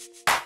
you